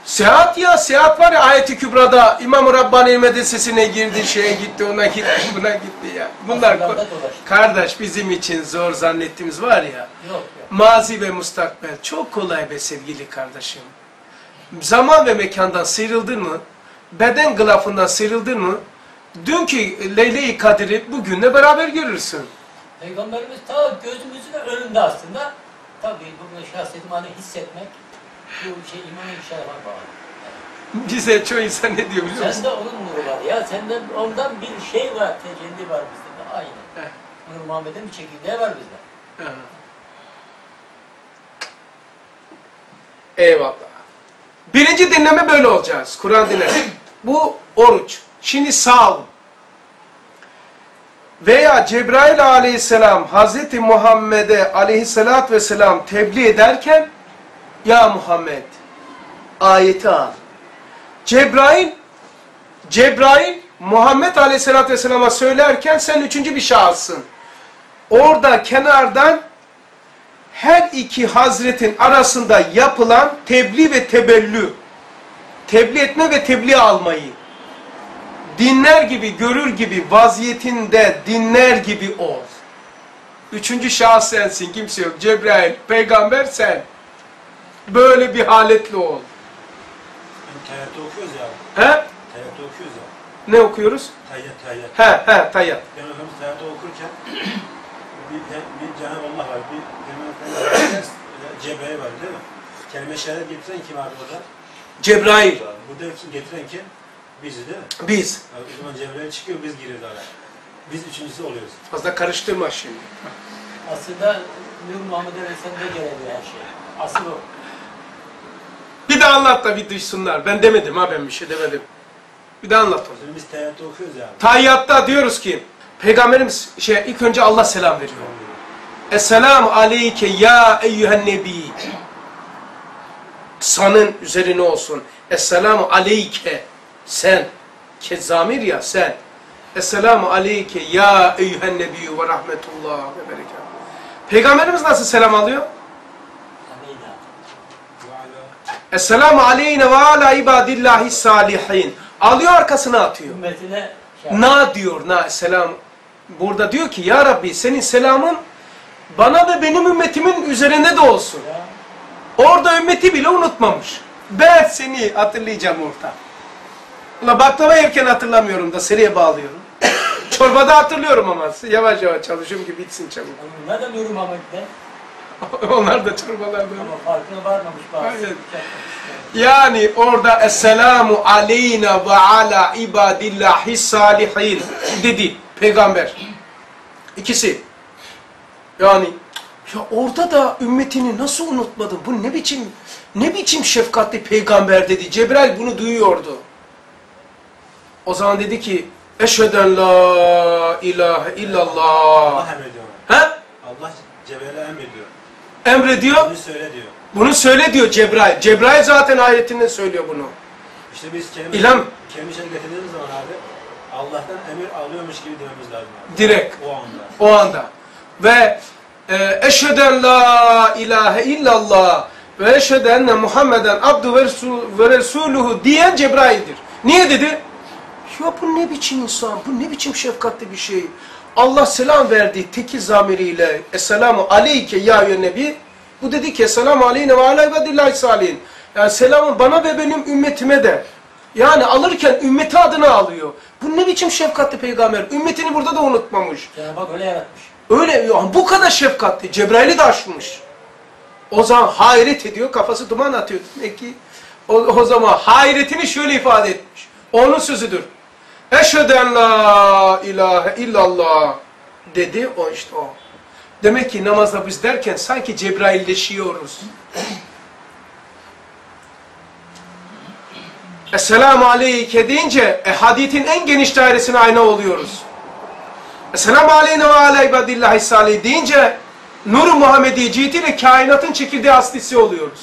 Seyahat ya, seyahat var ya ayet-i kübrada İmam-ı Rabbani medresesine girdi, şeye gitti, ona gitti, *laughs* buna gitti ya. Bunlar kardeş bizim için zor zannettiğimiz var ya. Mazi ve mustakbel çok kolay be sevgili kardeşim. Zaman ve mekandan sıyrıldın mı, beden gılafından sıyrıldın mı, dünkü Leyle-i Kadir'i bugünle beraber görürsün. Peygamberimiz ta gözümüzün önünde aslında. Tabii bunu şahsiyetim hani hissetmek bu şey. *laughs* Bize çoğu insan ne diyor biliyor musun? Sende onun nuru var ya. Sende ondan bir şey var, tecelli var bizde de. Aynen. Evet. Nur Muhammed'in bir çekirdeği var bizde. Ha. Eyvallah. Birinci dinleme böyle olacağız. Kur'an dinleme. *clears throat* Bu oruç. Şimdi sağ olun. Veya Cebrail aleyhisselam Hazreti Muhammed'e aleyhissalat vesselam tebliğ ederken Ya Muhammed ayeti al. Cebrail Cebrail Muhammed aleyhissalat vesselama söylerken sen üçüncü bir şahıssın. Orada kenardan her iki hazretin arasında yapılan tebliğ ve tebellü, tebliğ etme ve tebliğ almayı, dinler gibi, görür gibi vaziyetinde dinler gibi ol. Üçüncü şahıs sensin, kimse yok. Cebrail, peygamber sen. Böyle bir haletli ol. Hani Tayyat'ta okuyoruz ya. He? Tayyat'ta okuyoruz ya. Ne okuyoruz? Tayyat, Tayyat. He, he, tayyat. Ben Efendimiz Tayyat'ta okurken *clears throat* bir, bir Cenab-ı Allah var, bir Peygamber Efendimiz Cebrail var değil mi? Kelime şehadet getiren kim abi orada? Cebrail, Burada hepsini getiren kim? Bizi değil mi? biz. Yani o zaman Cebrail çıkıyor, biz giriyoruz araya. Biz üçüncüsü oluyoruz. Fazla karıştırma şimdi. Aslında Nur ve sende gelebilir her şey. Asıl o. Bir de anlat da bir duysunlar. Ben demedim ha ben bir şey demedim. Bir de anlat onu. Biz Tayyat'ta okuyoruz ya. Tayyatta diyoruz ki Peygamberimiz şey ilk önce Allah selam veriyor. Esselamu aleyke ya eyyühen nebi. Sanın üzerine olsun. Esselamu aleyke. Sen. Kezzamir ya sen. Esselamu aleyke ya eyyühen nebi ve rahmetullah ve berekat. Peygamberimiz nasıl selam alıyor? Aleyna. Ve ala Esselamu aleyne ve ala ibadillahi salihin. Alıyor arkasına atıyor. Ümmetine şey Na diyor, na selam. Burada diyor ki ya Rabbi senin selamın bana ve benim ümmetimin üzerinde de olsun. Orada ümmeti bile unutmamış. Ben seni hatırlayacağım orada. Ula baklava yerken hatırlamıyorum da seriye bağlıyorum. *coughs* Çorbada hatırlıyorum ama yavaş yavaş çalışıyorum ki bitsin çabuk. Da Nur Muhammed'de *laughs* Onlar da çorbalarda. ama farkına varmamış bazı. Aynen. Yani orada Esselamu aleyna ve ala ibadillahi salihin dedi peygamber. İkisi. Yani ya orada da ümmetini nasıl unutmadın? Bu ne biçim ne biçim şefkatli peygamber dedi. Cebrail bunu duyuyordu. O zaman dedi ki Eşheden la ilahe illallah. Allah emrediyor. He? Allah Cebrail'e emrediyor. Emrediyor. Bunu söyle diyor. Bunu söyle diyor Cebrail. Cebrail zaten ayetinde söylüyor bunu. İşte biz kelime, İlham. kelime şehadet getirdiğimiz zaman abi Allah'tan emir alıyormuş gibi dememiz lazım. abi. Direkt. O anda. O anda. Ve e, eşheden la ilahe illallah ve eşheden Muhammeden abdu ve, resul, ve resuluhu diyen Cebrail'dir. Niye dedi? Ya bu ne biçim insan, bu ne biçim şefkatli bir şey. Allah selam verdi tekil zamiriyle. Esselamu aleyke ya nebi. Bu dedi ki Esselamu aleyne ve ala ibadillahi salihin. Yani selamın bana ve benim ümmetime de. Yani alırken ümmeti adına alıyor. Bu ne biçim şefkatli peygamber. Ümmetini burada da unutmamış. Cenab-ı Hak öyle yaratmış. Öyle ya bu kadar şefkatli. Cebrail'i de aşmış. O zaman hayret ediyor, kafası duman atıyor. Demek ki o, o zaman hayretini şöyle ifade etmiş. Onun sözüdür. Eşheden la ilahe illallah dedi o işte o. Demek ki namazda biz derken sanki Cebrailleşiyoruz. Esselamu aleyke deyince e, haditin en geniş dairesine ayna oluyoruz. Esselamu aleyne ve ala ibadillahi salih deyince Nur-u Muhammedi cihetiyle kainatın çekirdeği aslisi oluyoruz.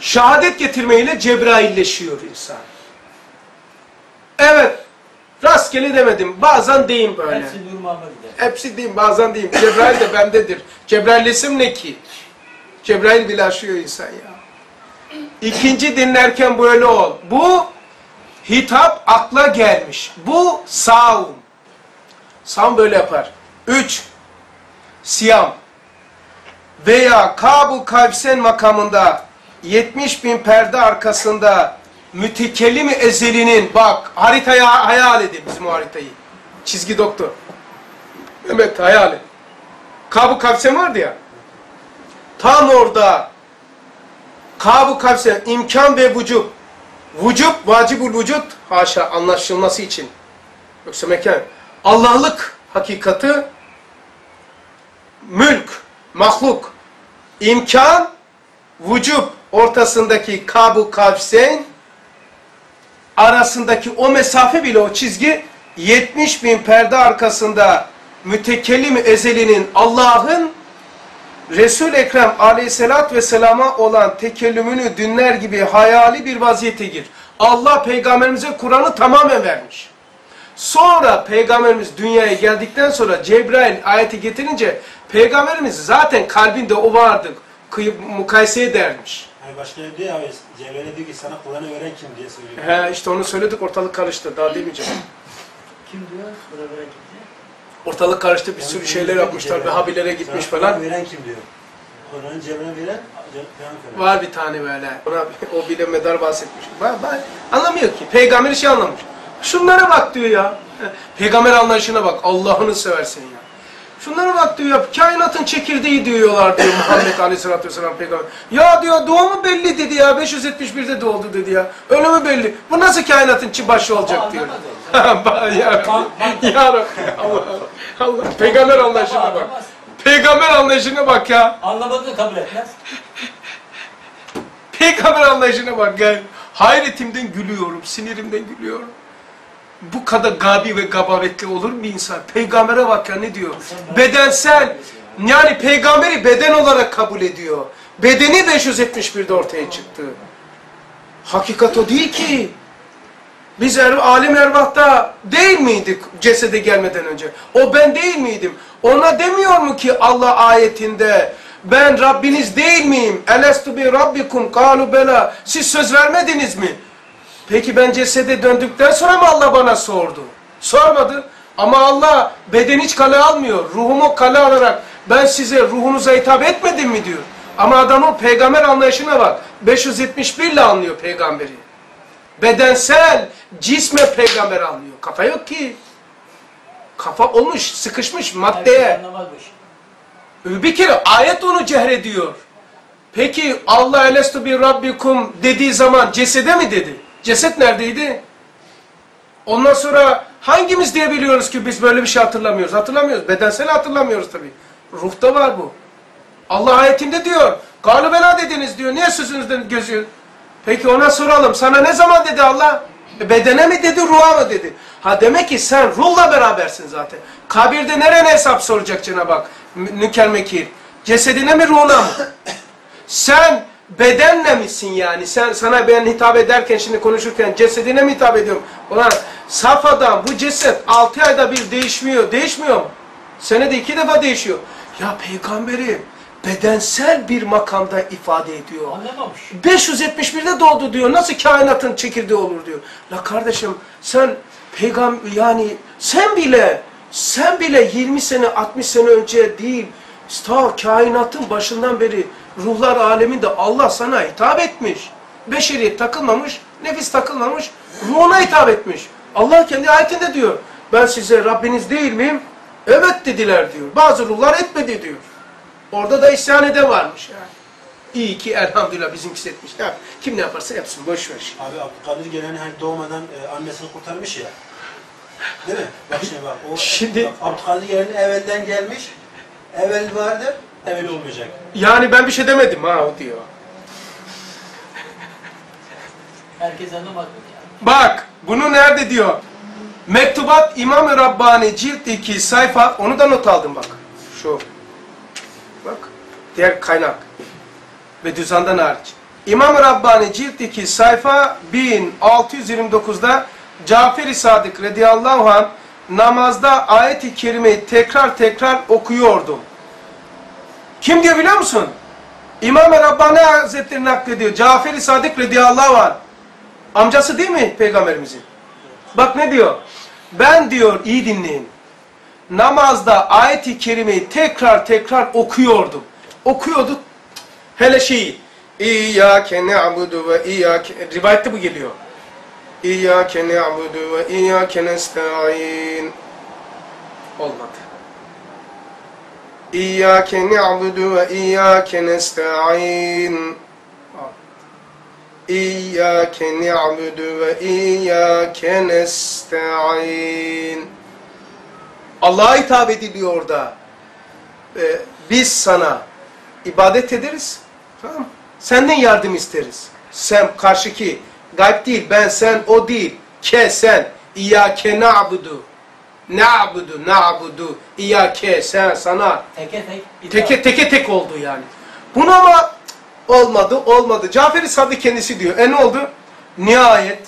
Şehadet getirmeyle Cebrailleşiyor insan. Evet, rastgele demedim. Bazen deyim böyle. Hepsi Nur Muhammed'de. Hepsi diyeyim, bazen diyeyim. Cebrail de bendedir. Cebrail isim ne ki? Cebrail bile aşıyor insan ya. İkinci dinlerken böyle ol. Bu hitap akla gelmiş. Bu savun. Savun böyle yapar. Üç, siyam. Veya kabu kavsen makamında 70 bin perde arkasında mütekellim ezelinin bak haritaya hayal edin bizim o haritayı. Çizgi doktor. Mehmet hayal et. Kabu kavsen vardı ya. Tam orada Kabu kavsen imkan ve vücub. Vücub, vacibul vücut haşa anlaşılması için. Yoksa mekan. Allah'lık hakikati mülk, mahluk, imkan, vücub ortasındaki kabu kavsen arasındaki o mesafe bile o çizgi 70 bin perde arkasında mütekellim ezelinin Allah'ın Resul Ekrem aleyhissalat ve selama olan tekellümünü dünler gibi hayali bir vaziyete gir. Allah peygamberimize Kur'an'ı tamamen vermiş. Sonra peygamberimiz dünyaya geldikten sonra Cebrail ayeti getirince peygamberimiz zaten kalbinde o vardı. Mukayese edermiş. Hani başka ne diyor abi? Cebrail'e diyor ki sana Kur'an'ı veren kim diye soruyor. He işte onu söyledik ortalık karıştı daha demeyeceğim. Kim diyor? Sonra böyle kim diyor? Ortalık karıştı bir sürü şeyler yapmışlar. Vehhabilere gitmiş Sana falan. Kur'an'ı veren kim diyor. Kur'an'ı Cebrail'e veren. Var bir tane böyle. Ona, *laughs* o bile medar bahsetmiş. Ben, ben, anlamıyor ki. Peygamber şey anlamış. Şunlara bak diyor ya. Peygamber anlayışına bak. Allah'ını seversen ya. Şunlara bak diyor ya. Kainatın çekirdeği diyorlar diyor Muhammed Aleyhisselatü Vesselam peygamber. Ya diyor doğumu belli dedi ya. 571'de doğdu dedi ya. Ölümü belli. Bu nasıl kainatın başı olacak diyor. *laughs* ya. Ya. Allah Allah. Peygamber anlayışına bak. Peygamber anlayışına bak ya. Anlamadığını kabul etmez. Peygamber anlayışına bak gel. Hayretimden gülüyorum, sinirimden gülüyorum. Bu kadar gabi ve gabavetli olur mu insan? Peygambere bak ya ne diyor? Bedensel, yani peygamberi beden olarak kabul ediyor. Bedeni 571'de ortaya çıktı. Hakikat o değil ki. Biz er, alim ervahta değil miydik cesede gelmeden önce? O ben değil miydim? Ona demiyor mu ki Allah ayetinde ben Rabbiniz değil miyim? Elestu bi rabbikum kalu bela. Siz söz vermediniz mi? Peki ben cesede döndükten sonra mı Allah bana sordu? Sormadı. Ama Allah beden hiç kale almıyor. Ruhumu kale alarak ben size ruhunuza hitap etmedim mi diyor. Ama adamın peygamber anlayışına bak. 571 ile anlıyor peygamberi. Bedensel, cisme peygamber anlıyor. Kafa yok ki. Kafa olmuş, sıkışmış maddeye. bu işi. Bir kere ayet onu cehrediyor. Peki Allah elestu bir rabbikum dediği zaman cesede mi dedi? Ceset neredeydi? Ondan sonra hangimiz diye biliyoruz ki biz böyle bir şey hatırlamıyoruz? Hatırlamıyoruz. Bedensel hatırlamıyoruz tabii. Ruhta var bu. Allah ayetinde diyor. Galibela dediniz diyor. Niye sözünüzden gözü? Peki ona soralım. Sana ne zaman dedi Allah? E bedene mi dedi, ruha mı dedi? Ha demek ki sen ruhla berabersin zaten. Kabirde nerene hesap soracak Cenab-ı Hak? Nüker Mekir. Cesedine mi ruhuna mı? *clears throat* Sen bedenle misin yani? Sen sana ben hitap ederken şimdi konuşurken cesedine mi hitap ediyorum? Ulan saf adam bu ceset 6 ayda bir değişmiyor. Değişmiyor mu? Senede iki defa değişiyor. Ya peygamberi bedensel bir makamda ifade ediyor. Anlamamış. 571'de doğdu diyor. Nasıl kainatın çekirdeği olur diyor. La kardeşim sen peygamber yani sen bile sen bile 20 sene 60 sene önce değil ta kainatın başından beri ruhlar aleminde Allah sana hitap etmiş. Beşeriyet takılmamış, nefis takılmamış, ruhuna hitap etmiş. Allah kendi ayetinde diyor. Ben size Rabbiniz değil miyim? Evet dediler diyor. Bazı ruhlar etmedi diyor. Orada da isyan eden varmış yani. İyi ki elhamdülillah bizimkisi etmiş. Ya, kim ne yaparsa yapsın boş ver. Abi Abdülkadir Gelen'i hani doğmadan e, annesini kurtarmış ya. Değil mi? Bak şimdi bak. O, Şimdi- bak, Abdülkadir Gelen'i evvelden gelmiş. Evvel vardır, evvel olmayacak. Yani ben bir şey demedim ha o diyor. Herkes anlamadı yani. Bak bunu nerede diyor? Mektubat İmam-ı Rabbani cilt 2 sayfa onu da not aldım bak. Şu. Bak. Diğer kaynak. Bediüzzaman'dan hariç. İmam-ı Rabbani cilt 2 sayfa 1629'da Cafer-i Sadık radıyallahu anh namazda ayet-i kerimeyi tekrar tekrar okuyordum. Kim diyor biliyor musun? İmam-ı Rabbani Hazretleri naklediyor. Cafer-i Sadık radıyallahu anh. Amcası değil mi peygamberimizin? Bak ne diyor? Ben diyor iyi dinleyin. Namazda ayet-i kerimeyi tekrar tekrar okuyordum. Okuyorduk. Hele şeyi. İyyâke ne'budu ve iyyâke... Rivayette bu geliyor. İyyâke ne'budu ve iyyâke nesta'in. Olmadı. İyyâke ne'budu ve iyyâke nesta'in. İyyâke ni'budu ve iyyâke nesta'in. Allah'a hitap ediliyor orada. Ee, biz sana ibadet ederiz. Tamam? Senden yardım isteriz. Sen karşıki gayb değil, ben sen o değil. Ke sen. İyyâke na'budu. Na'budu, na'budu. İyyâke sen sana. Teke tek Teke teke tek oldu yani. Bunu ama olmadı, olmadı. Cafer-i Sadık kendisi diyor. E ne oldu? Nihayet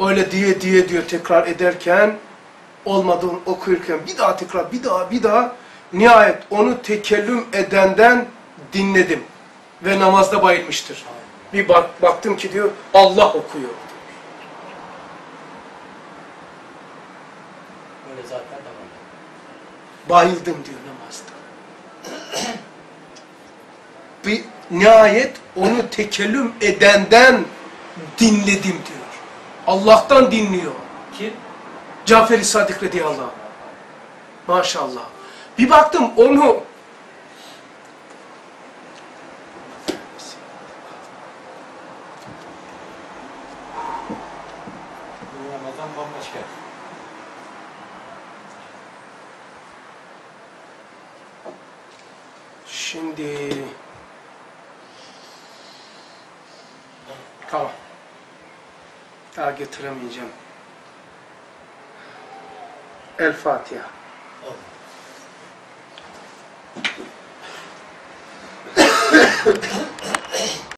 öyle diye diye diyor tekrar ederken olmadı okuyurken bir daha tekrar bir daha bir daha nihayet onu tekellüm edenden dinledim ve namazda bayılmıştır. Bir bak, baktım ki diyor Allah okuyor. Böyle zaten de var. Bayıldım diyor namazda. Bir nihayet onu tekellüm edenden dinledim diyor. Allah'tan dinliyor. Kim? Cafer-i Sadık radıyallahu anh. Maşallah. Bir baktım onu Bu Ramazan bambaşka. Şimdi tamam. Daha getiremeyeceğim. El Fatiha. Allah.